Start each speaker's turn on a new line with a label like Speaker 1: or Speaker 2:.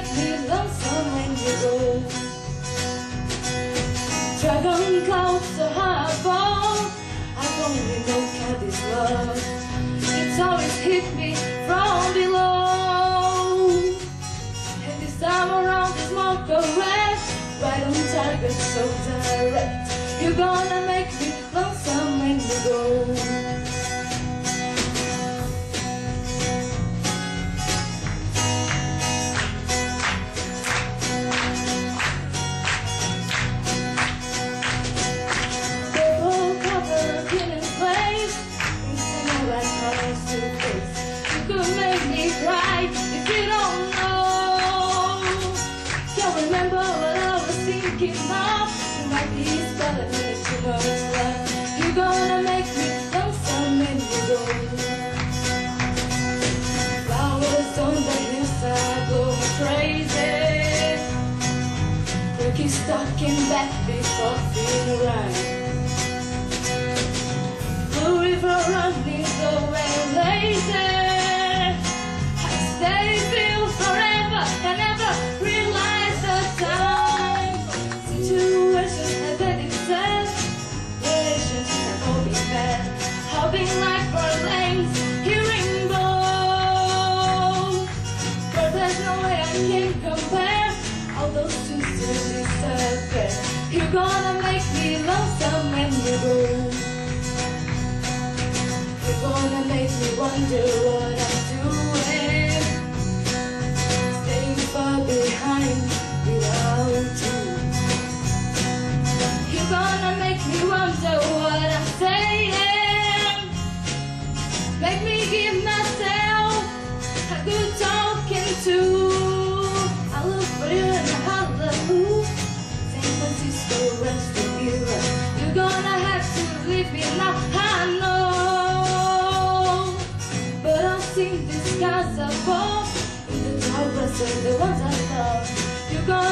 Speaker 1: make me lonesome when you go. Dragon clouds high above, I only know is love. It's always hit me from below. And this time around it's more correct, right on target, so direct. You're gonna make me lonesome when you go. You're gonna make me go. Flowers on the hillside go crazy. Cookie stocking back before feeling right. Those two still disappear. You're gonna make me lonesome when you go. You're gonna make me wonder seen the skies above. In the tallest of the ones I love. You're gonna